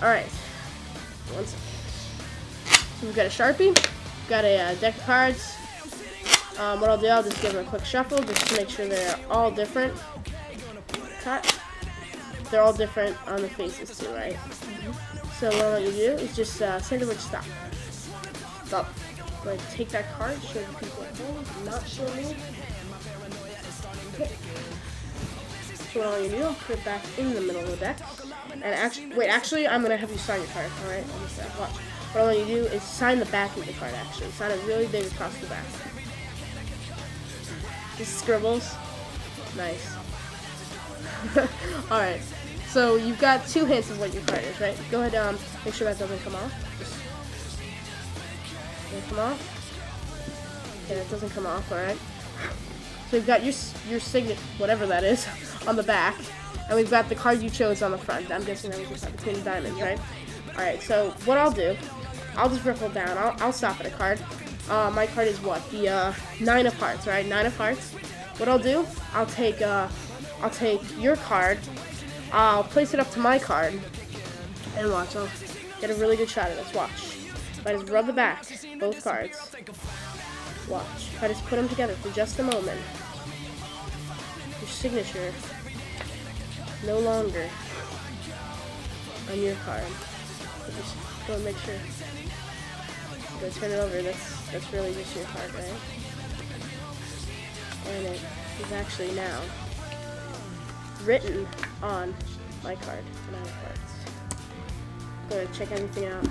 Alright. One second. So we've got a Sharpie, got a uh, deck of cards. Um, what I'll do, I'll just give them a quick shuffle just to make sure they're all different. Cut. They're all different on the faces too, right? So what I want you to do is just uh, say the word stop. Stop. Go ahead, take that card, show the people at home, not show me. Okay. So what I want you to do, I'll put it back in the middle of the deck. And actually, wait, actually, I'm gonna have you sign your card. All right, watch. What I want you to do is sign the back of the card. Actually, sign it really big across the back. Just scribbles. Nice. All right. So you've got two hints of what your card is, right? Go ahead, um, make sure that doesn't come off. Doesn't come off. Okay, that doesn't come off. All right. So we've got your your signet, whatever that is, on the back, and we've got the card you chose on the front. I'm guessing that was just the Queen of Diamonds, right? All right. So what I'll do, I'll just riffle down. I'll, I'll stop at a card. Uh, my card is what? The uh, nine of hearts, right? Nine of hearts. What I'll do, I'll take uh, I'll take your card. I'll place it up to my card, and watch. I'll get a really good shot of this. Watch. If I just rub the back, both cards. Watch. I just put them together for just a moment, your signature no longer on your card. Just go and make sure. Go turn it over. That's that's really just your card, right? And it is actually now written on my card, nine cards. Go check everything out.